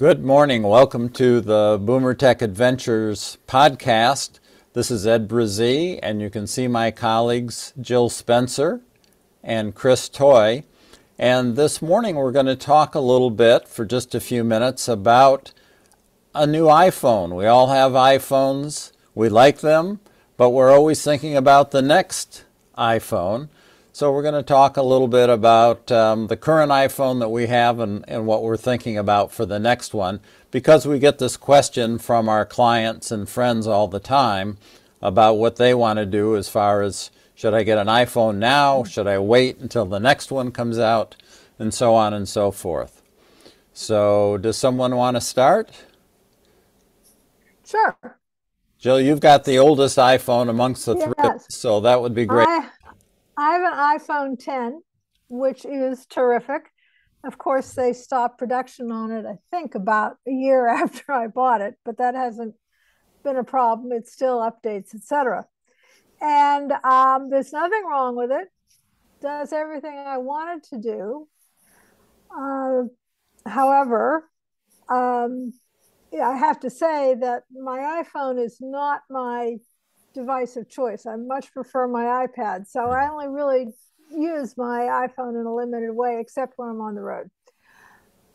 Good morning. Welcome to the Boomer Tech Adventures podcast. This is Ed Brazee, and you can see my colleagues Jill Spencer and Chris Toy. And this morning we're going to talk a little bit for just a few minutes about a new iPhone. We all have iPhones, we like them, but we're always thinking about the next iPhone. So we're going to talk a little bit about um, the current iPhone that we have and, and what we're thinking about for the next one because we get this question from our clients and friends all the time about what they want to do as far as should I get an iPhone now, should I wait until the next one comes out, and so on and so forth. So does someone want to start? Sure. Jill, you've got the oldest iPhone amongst the yes. three, so that would be great. I, I have an iPhone 10, which is terrific. Of course, they stopped production on it, I think, about a year after I bought it, but that hasn't been a problem. It still updates, etc. And um, there's nothing wrong with it. Does everything I wanted to do. Uh, however, um, I have to say that my iPhone is not my device of choice. I much prefer my iPad. So I only really use my iPhone in a limited way, except when I'm on the road.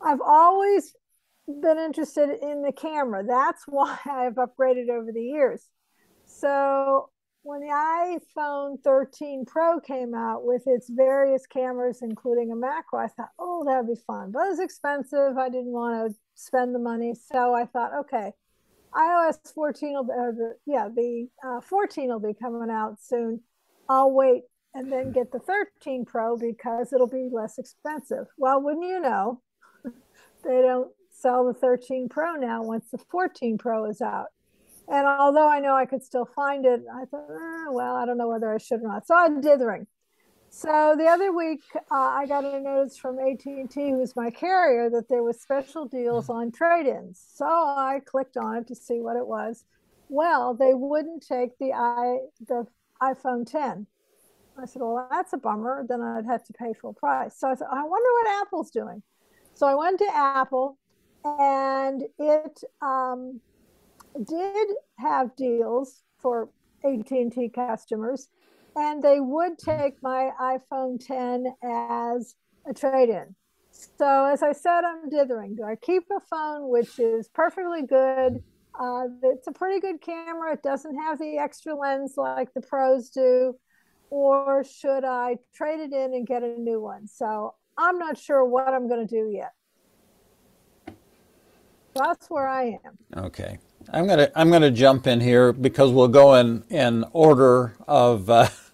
I've always been interested in the camera. That's why I've upgraded over the years. So when the iPhone 13 Pro came out with its various cameras, including a macro, I thought, oh, that'd be fun. But it was expensive. I didn't want to spend the money. So I thought, okay, iOS 14 will, uh, yeah, the uh, 14 will be coming out soon. I'll wait and then get the 13 Pro because it'll be less expensive. Well, wouldn't you know, they don't sell the 13 Pro now once the 14 Pro is out. And although I know I could still find it, I thought, eh, well, I don't know whether I should or not. So I did the ring. So the other week, uh, I got a notice from AT&T, who's my carrier, that there was special deals on trade-ins. So I clicked on it to see what it was. Well, they wouldn't take the i the iPhone 10. I said, well, that's a bummer. Then I'd have to pay full price. So I said, I wonder what Apple's doing. So I went to Apple, and it um, did have deals for AT&T customers and they would take my iPhone 10 as a trade-in. So as I said, I'm dithering. Do I keep a phone which is perfectly good? Uh, it's a pretty good camera. It doesn't have the extra lens like the pros do. Or should I trade it in and get a new one? So I'm not sure what I'm going to do yet. That's where I am. Okay. I'm gonna I'm gonna jump in here because we'll go in in order of uh,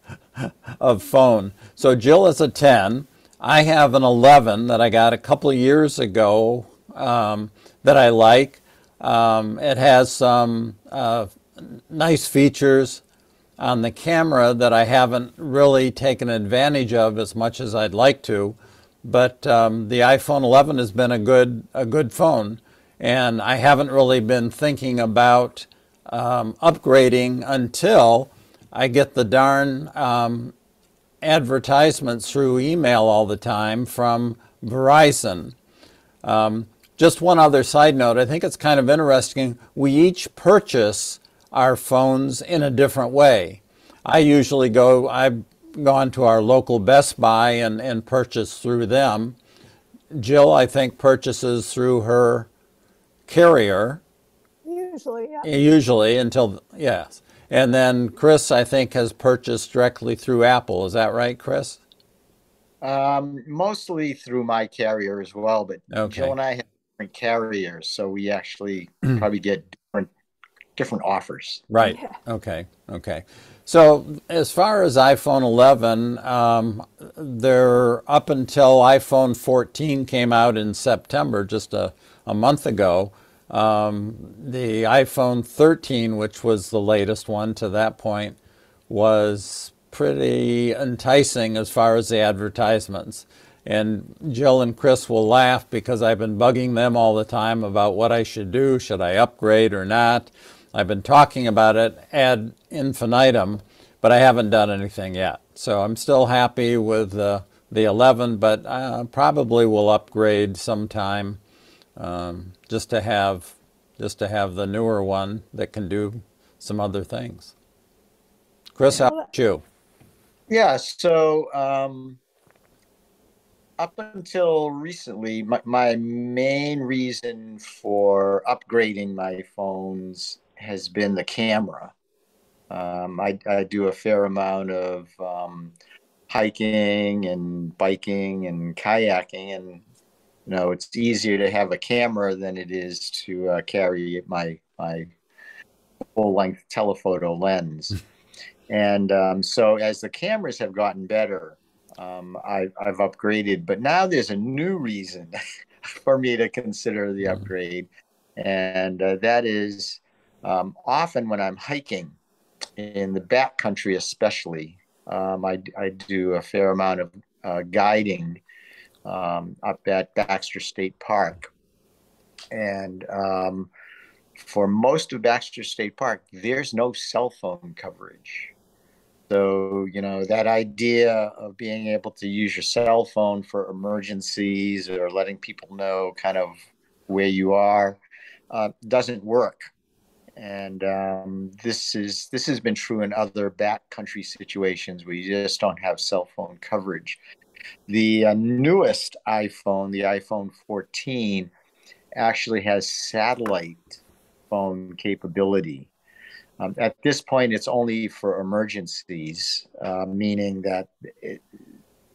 of phone. So Jill is a 10. I have an 11 that I got a couple of years ago um, that I like. Um, it has some uh, nice features on the camera that I haven't really taken advantage of as much as I'd like to. But um, the iPhone 11 has been a good a good phone, and I haven't really been thinking about um, upgrading until I get the darn um, advertisements through email all the time from Verizon. Um, just one other side note, I think it's kind of interesting. We each purchase our phones in a different way. I usually go, I've gone to our local Best Buy and, and purchase through them. Jill, I think, purchases through her carrier. Usually, yeah. Usually until, yes. And then Chris, I think, has purchased directly through Apple. Is that right, Chris? Um, mostly through my carrier as well, but okay. Joe and I have different carriers, so we actually probably get different different offers. Right. Okay. Okay. So as far as iPhone 11, um, they're up until iPhone 14 came out in September, just a, a month ago. Um, the iPhone 13, which was the latest one to that point, was pretty enticing as far as the advertisements. And Jill and Chris will laugh because I've been bugging them all the time about what I should do. Should I upgrade or not? I've been talking about it ad infinitum, but I haven't done anything yet. So I'm still happy with uh, the 11, but I uh, probably will upgrade sometime um, just to have just to have the newer one that can do some other things. Chris, how about you? Yeah, so um, up until recently, my, my main reason for upgrading my phones has been the camera. Um, I, I, do a fair amount of um, hiking and biking and kayaking, and you know it's easier to have a camera than it is to uh, carry my my full length telephoto lens. and um, so as the cameras have gotten better, um, I, I've upgraded, but now there's a new reason for me to consider the mm-hmm. upgrade, and uh, that is um, often when I'm hiking in the backcountry, especially, um, I, I do a fair amount of uh, guiding um, up at Baxter State Park. And um, for most of Baxter State Park, there's no cell phone coverage. So, you know, that idea of being able to use your cell phone for emergencies or letting people know kind of where you are uh, doesn't work and um, this is this has been true in other backcountry situations where you just don't have cell phone coverage. The uh, newest iPhone, the iPhone 14, actually has satellite phone capability. Um, at this point, it's only for emergencies, uh, meaning that it,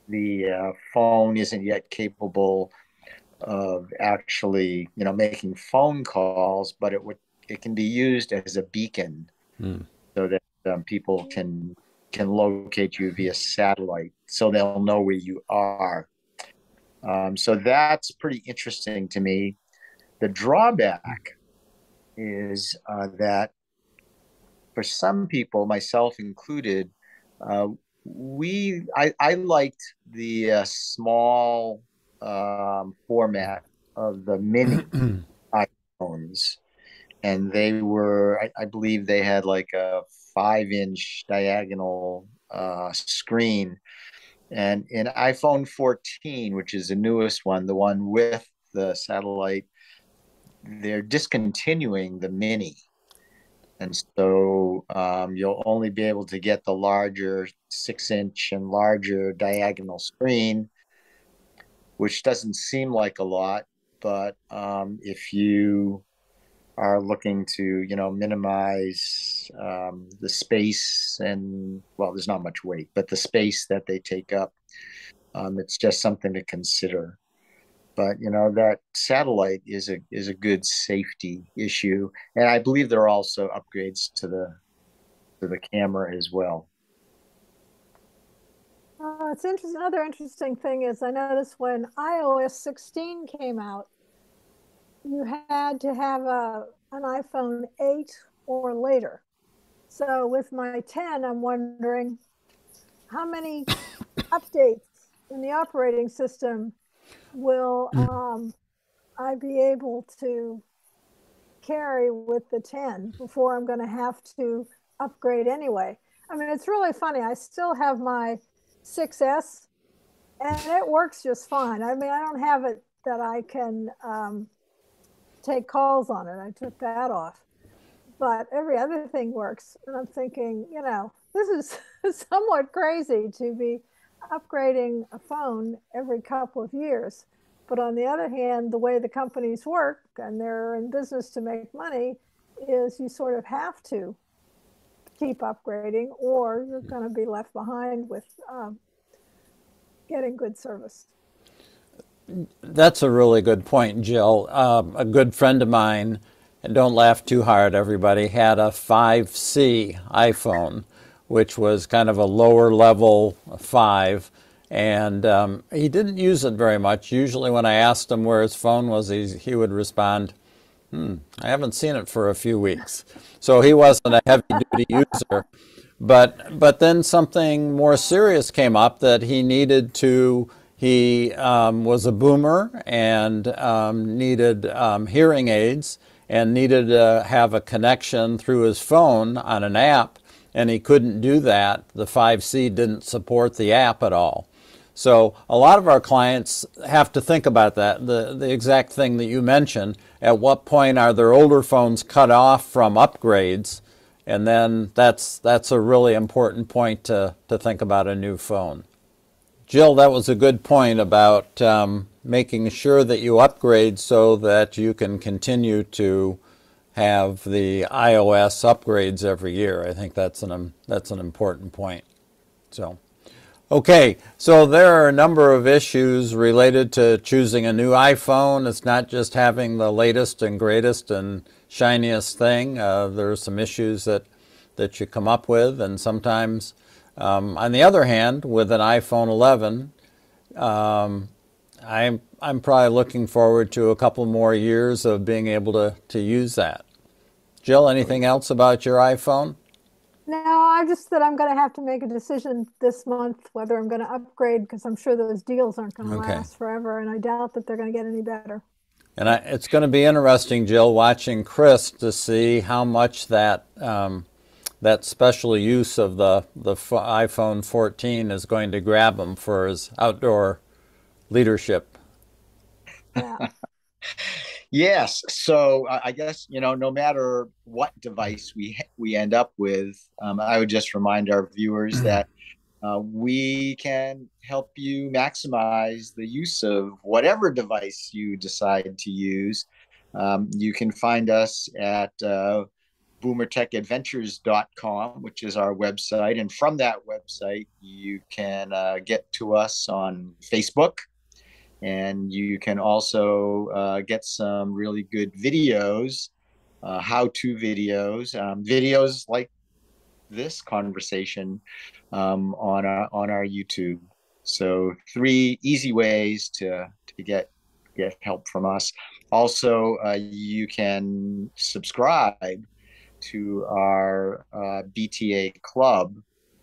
the uh, phone isn't yet capable of actually, you know, making phone calls, but it would it can be used as a beacon mm. so that um, people can can locate you via satellite so they'll know where you are. Um, so that's pretty interesting to me. The drawback is uh, that for some people myself included uh, we I, I liked the uh, small um, format of the mini iPhones and they were I, I believe they had like a five inch diagonal uh, screen. And in iphone 14 which is the newest one the one with the satellite they're discontinuing the mini. And so um, you'll only be able to get the larger six inch and larger diagonal screen which doesn't seem like a lot but um, if you are looking to you know minimize um, the space and well there's not much weight but the space that they take up um, it's just something to consider. But you know that satellite is a is a good safety issue and i believe there are also upgrades to the to the camera as well. Uh, it's interesting another interesting thing is i noticed when ios 16 came out you had to have a, an iPhone 8 or later. So with my 10, I'm wondering how many updates in the operating system will hmm. um, I be able to carry with the 10 before I'm going to have to upgrade anyway. I mean, it's really funny. I still have my 6S and it works just fine. I mean, I don't have it that I can um, take calls on it. I took that off. But every other thing works. And I'm thinking, you know, this is somewhat crazy to be upgrading a phone every couple of years. But on the other hand, the way the companies work and they're in business to make money is you sort of have to keep upgrading or you're going to be left behind with um, getting good service. That's a really good point, Jill. Um, a good friend of mine, and don't laugh too hard, everybody, had a 5C iPhone, which was kind of a lower level 5. And um, he didn't use it very much. Usually, when I asked him where his phone was, he, he would respond, Hmm, I haven't seen it for a few weeks. So he wasn't a heavy duty user. But, but then something more serious came up that he needed to he um, was a boomer and um, needed um, hearing aids and needed to have a connection through his phone on an app, and he couldn't do that. The 5C didn't support the app at all. So a lot of our clients have to think about that, the, the exact thing that you mentioned. At what point are their older phones cut off from upgrades? And then that's, that's a really important point to, to think about a new phone. Jill, that was a good point about um, making sure that you upgrade so that you can continue to have the iOS upgrades every year. I think that's an, that's an important point. So. Okay, so there are a number of issues related to choosing a new iPhone. It's not just having the latest and greatest and shiniest thing. Uh, there are some issues that, that you come up with, and sometimes, um, on the other hand, with an iPhone 11, um, I'm, I'm probably looking forward to a couple more years of being able to, to use that. Jill, anything else about your iPhone? No, I just that I'm going to have to make a decision this month whether I'm going to upgrade because I'm sure those deals aren't going to Okay. last forever, and I doubt that they're going to get any better. And I, it's going to be interesting, Jill, watching Chris to see how much that um, that special use of the the f- iPhone 14 is going to grab him for his outdoor leadership. Yeah. Yes. So I I guess you know, no matter what device we we end up with, um, I would just remind our viewers that uh, we can help you maximize the use of whatever device you decide to use. Um, you can find us at uh, boomertechadventures.com, which is our website, and from that website, you can uh, get to us on Facebook. And you can also uh, get some really good videos uh, how-to videos um, videos like this conversation um, on our on our youtube. So three easy ways to to get get help from us. Also uh, you can subscribe to our uh, bta club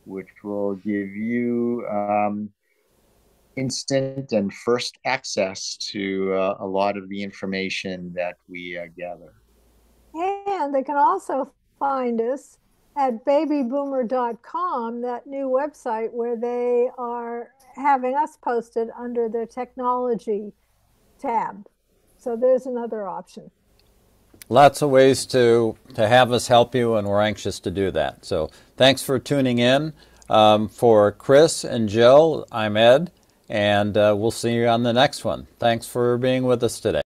which will give you um, instant and first access to uh, a lot of the information that we uh, gather. And they can also find us at babyboomer.com, that new website where they are having us posted under their technology tab. So there's another option. Lots of ways to to have us help you, and we're anxious to do that. So thanks for tuning in. Um, for Chris and Jill, I'm Ed, and uh, we'll see you on the next one. Thanks for being with us today.